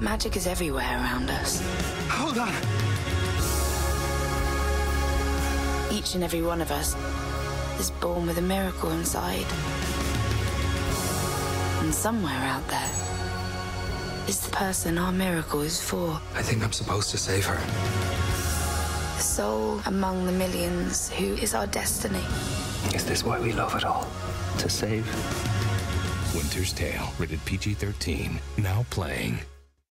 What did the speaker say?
Magic is everywhere around us. Hold on. Each and every one of us is born with a miracle inside. And somewhere out there is the person our miracle is for. I think I'm supposed to save her. The soul among the millions who is our destiny. Is this why we love it all? To save? Winter's Tale, rated PG 13, now playing.